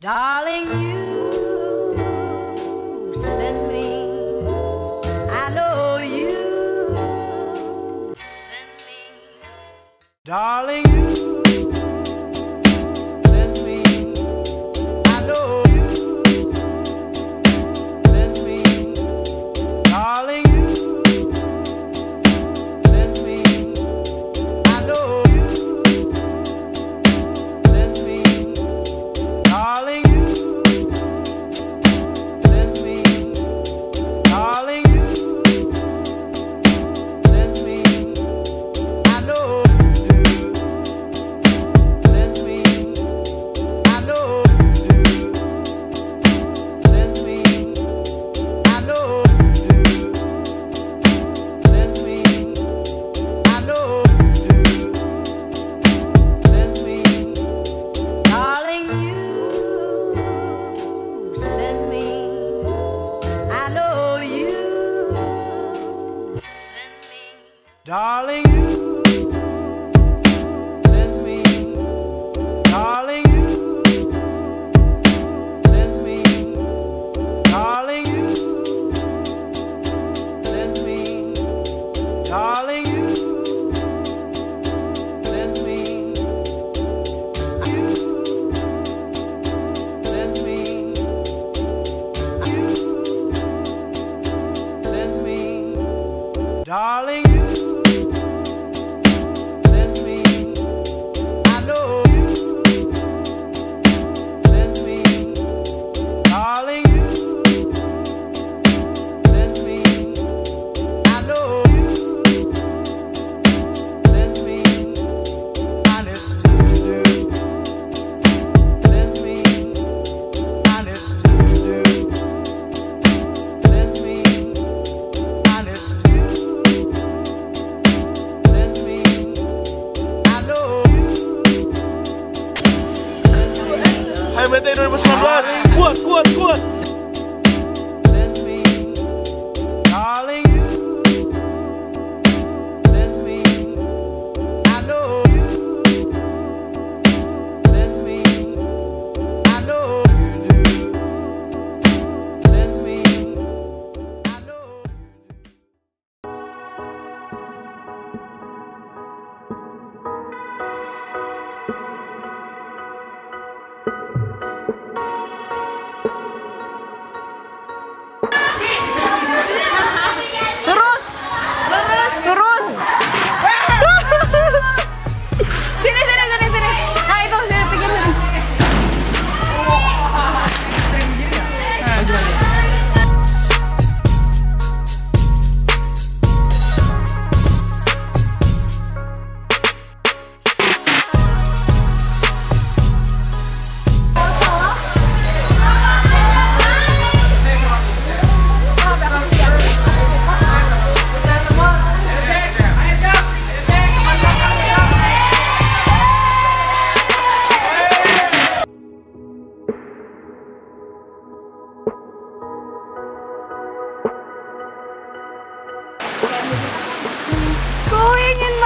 Darling, you send me. I know you me. Darling, you. Darling, you. later it was from last. What, what. morning you.